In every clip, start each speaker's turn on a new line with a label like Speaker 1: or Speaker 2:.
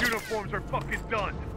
Speaker 1: Uniforms are fucking done.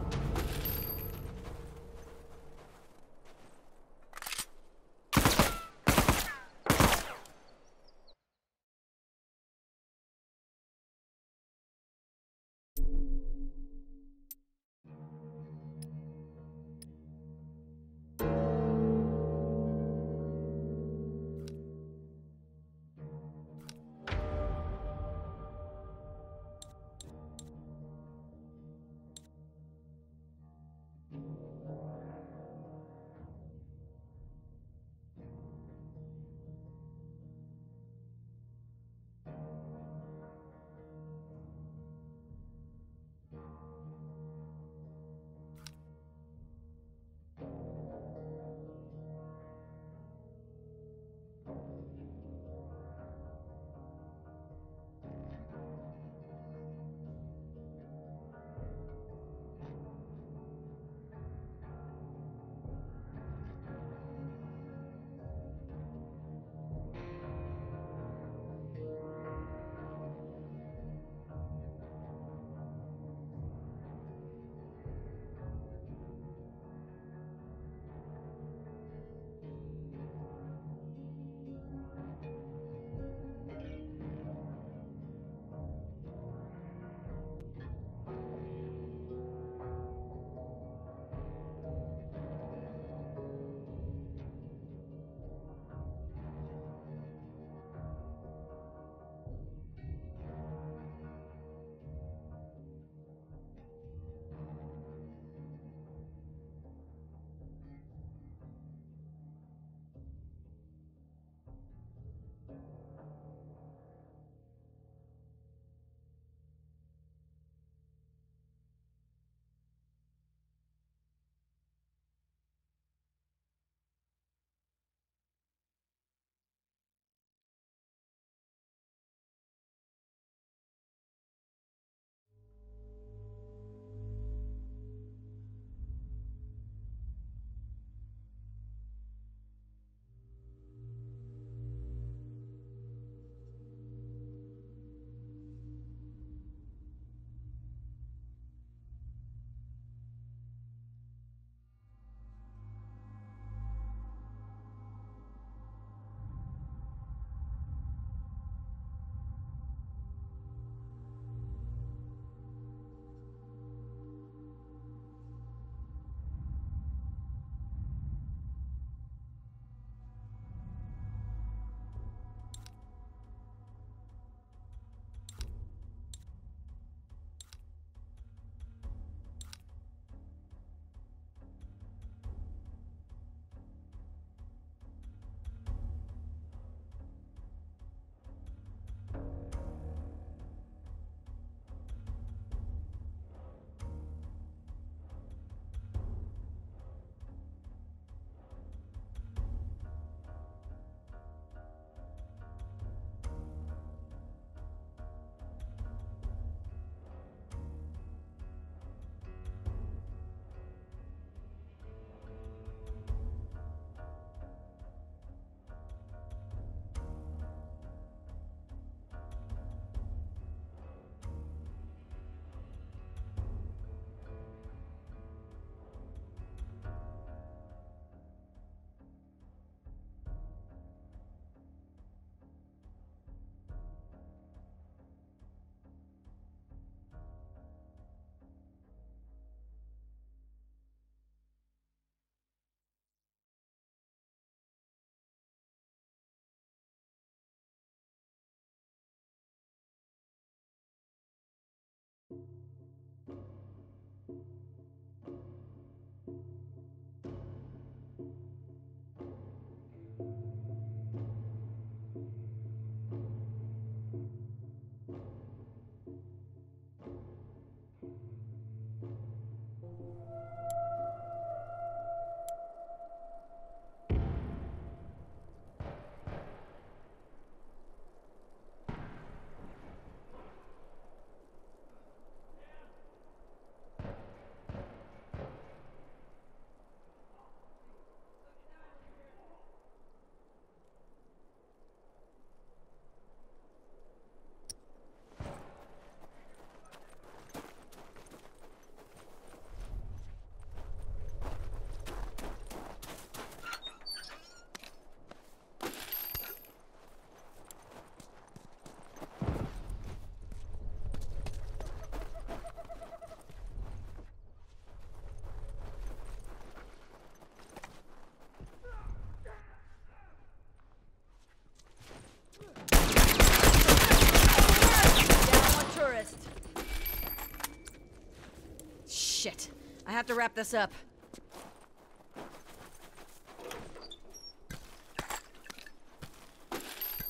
Speaker 2: Have to wrap this up.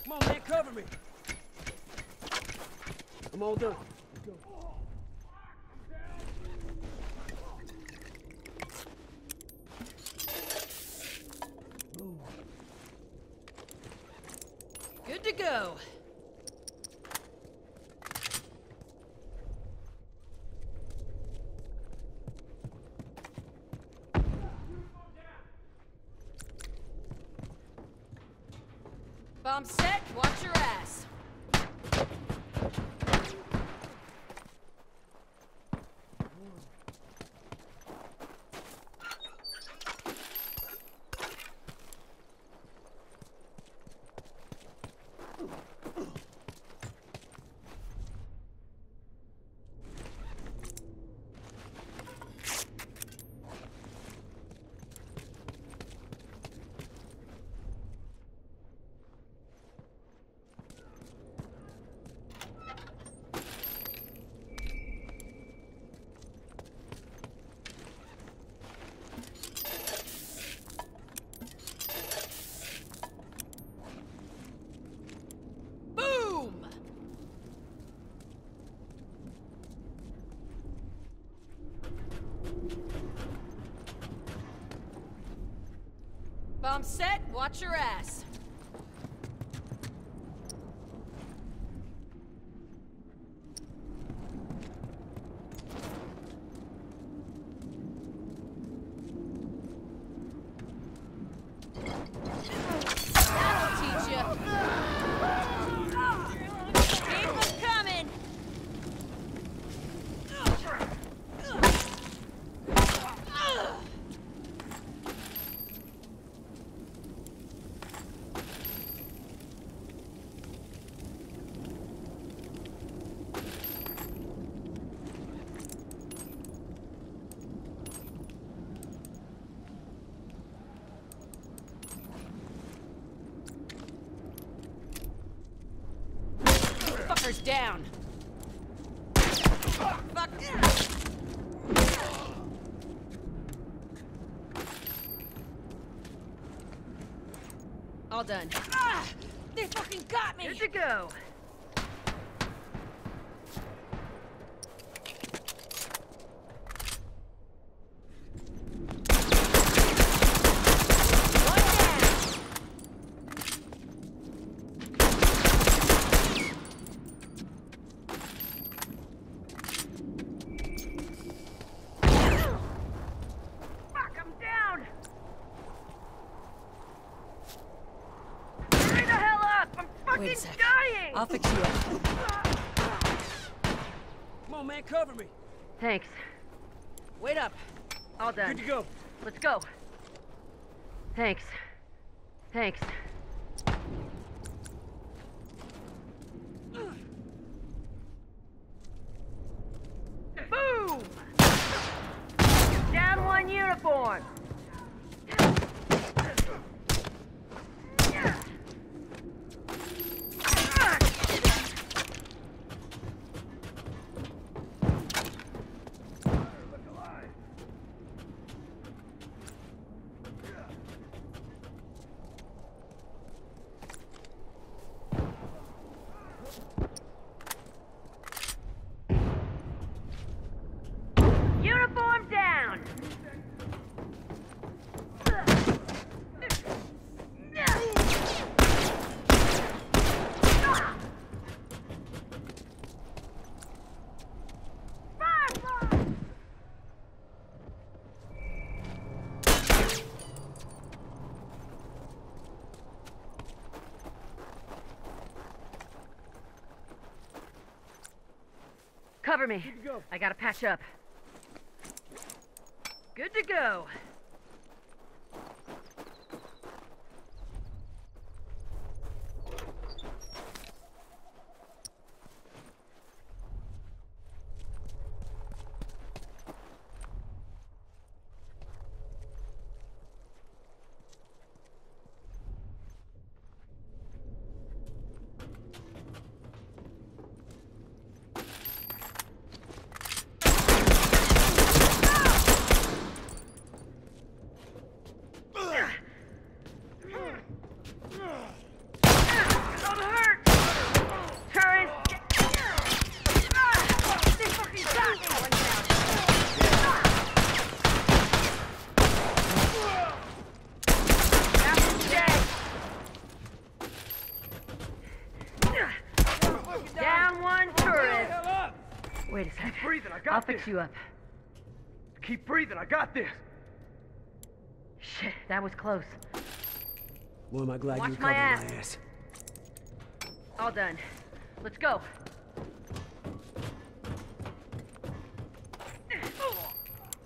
Speaker 3: Come on, man, cover me. I'm all done.
Speaker 2: Good to go. Bomb set, watch your ass. Bomb set, watch your ass. Fuckers down. Fuck. All done. Ah! They fucking got me!
Speaker 4: Good to go.
Speaker 2: One down!
Speaker 4: Fuck, I'm down. Hurry the hell up! I'm fucking
Speaker 2: Wait a sec.
Speaker 4: dying.
Speaker 2: I'll fix you up.
Speaker 3: Come on, man, cover me.
Speaker 4: Thanks.
Speaker 2: Wait up.
Speaker 4: All done.
Speaker 3: Good to go.
Speaker 4: Let's go. Thanks. Thanks. Cover me.
Speaker 3: Go.
Speaker 4: I gotta patch up. Good to go. Wait a sec.
Speaker 1: Keep breathing, I got
Speaker 4: I'll
Speaker 1: this.
Speaker 4: fix you up.
Speaker 1: Keep breathing, I got this.
Speaker 4: Shit, that was close.
Speaker 3: Boy, am I glad
Speaker 4: Watch
Speaker 3: you
Speaker 4: my
Speaker 3: covered
Speaker 4: ass.
Speaker 3: my ass.
Speaker 4: All done. Let's go.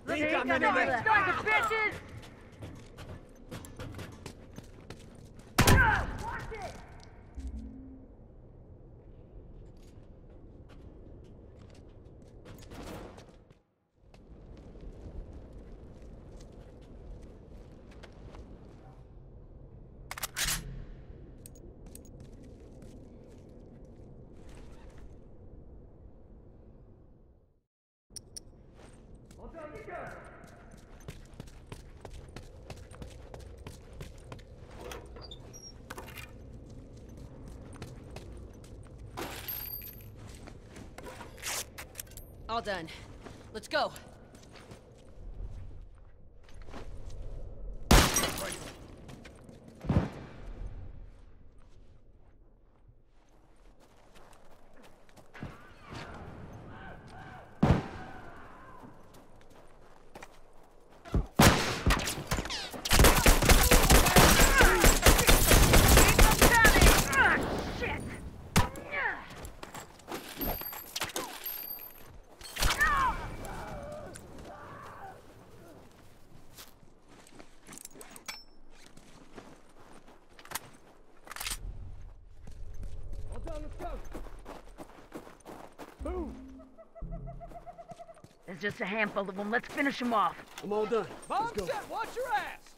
Speaker 4: Look,
Speaker 3: ain't got
Speaker 4: ain't
Speaker 3: nothing
Speaker 4: nothing
Speaker 3: left.
Speaker 4: left. Bitches! Ah! Watch it!
Speaker 2: All done. Let's go.
Speaker 4: Ah, shit!
Speaker 3: All done, let's go. Boom.
Speaker 4: There's just a handful of them. Let's finish them off.
Speaker 3: I'm all done.
Speaker 5: Bomb
Speaker 3: Let's go.
Speaker 5: set, watch your ass!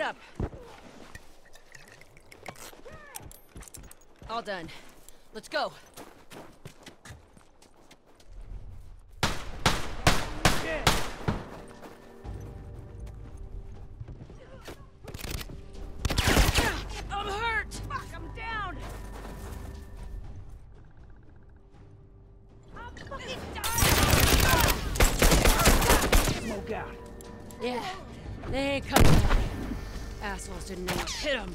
Speaker 2: Up. All done. Let's go. Assholes didn't know hit them.